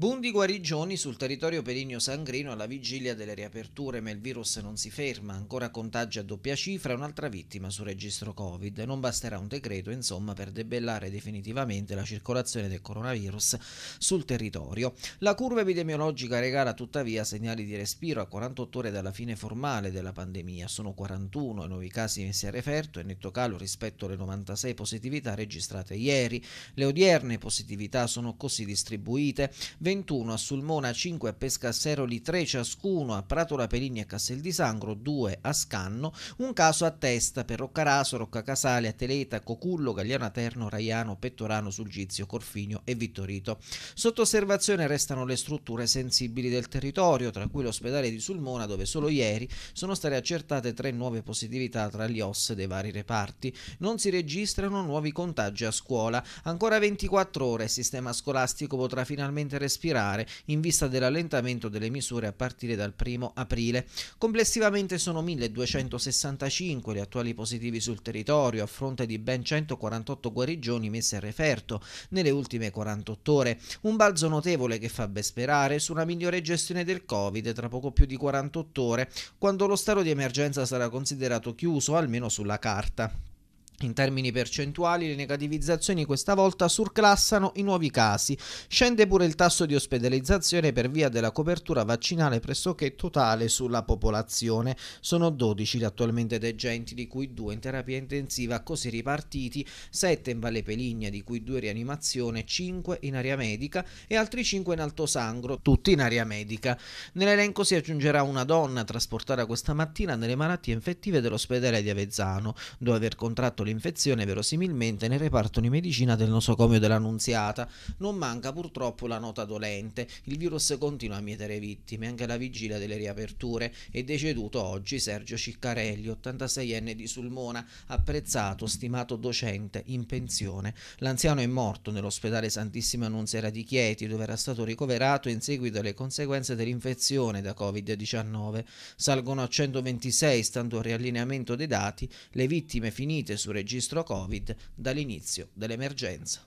Boom di guarigioni sul territorio Perigno-Sangrino alla vigilia delle riaperture, ma il virus non si ferma. Ancora contagi a doppia cifra un'altra vittima sul registro Covid. Non basterà un decreto, insomma, per debellare definitivamente la circolazione del coronavirus sul territorio. La curva epidemiologica regala tuttavia segnali di respiro a 48 ore dalla fine formale della pandemia. Sono 41 i nuovi casi messi a referto e netto calo rispetto alle 96 positività registrate ieri. Le odierne positività sono così distribuite. 21 a Sulmona, 5 a Pescasseroli, 3 ciascuno a Pratola Peligni e Castel di Sangro, 2 a Scanno, un caso a testa per Roccaraso, Roccacasale, Ateleta, Cocullo, Gagliano Terno, Raiano, Pettorano, Sulgizio, Corfinio e Vittorito. Sotto osservazione restano le strutture sensibili del territorio, tra cui l'ospedale di Sulmona dove solo ieri sono state accertate tre nuove positività tra gli OS dei vari reparti. Non si registrano nuovi contagi a scuola. Ancora 24 ore il sistema scolastico potrà finalmente respirare respirare in vista dell'allentamento delle misure a partire dal 1 aprile. Complessivamente sono 1265 gli attuali positivi sul territorio a fronte di ben 148 guarigioni messe a referto nelle ultime 48 ore. Un balzo notevole che fa ben sperare su una migliore gestione del Covid tra poco più di 48 ore, quando lo stato di emergenza sarà considerato chiuso almeno sulla carta. In termini percentuali le negativizzazioni questa volta surclassano i nuovi casi. Scende pure il tasso di ospedalizzazione per via della copertura vaccinale pressoché totale sulla popolazione. Sono 12 gli attualmente degenti, di cui 2 in terapia intensiva, così ripartiti, 7 in Valle Peligna, di cui 2 in rianimazione, 5 in area medica e altri 5 in Alto Sangro, tutti in area medica. Nell'elenco si aggiungerà una donna trasportata questa mattina nelle malattie infettive dell'ospedale di Avezzano, dove aver contratto l'infezione verosimilmente nel reparto di medicina del nosocomio dell'Annunziata. Non manca purtroppo la nota dolente. Il virus continua a mietere vittime anche alla vigilia delle riaperture. È deceduto oggi Sergio Ciccarelli, 86enne di Sulmona, apprezzato, stimato docente, in pensione. L'anziano è morto nell'ospedale Santissima Annunziata di Chieti, dove era stato ricoverato in seguito alle conseguenze dell'infezione da Covid-19. Salgono a 126, stando al riallineamento dei dati, le vittime finite su registro Covid dall'inizio dell'emergenza.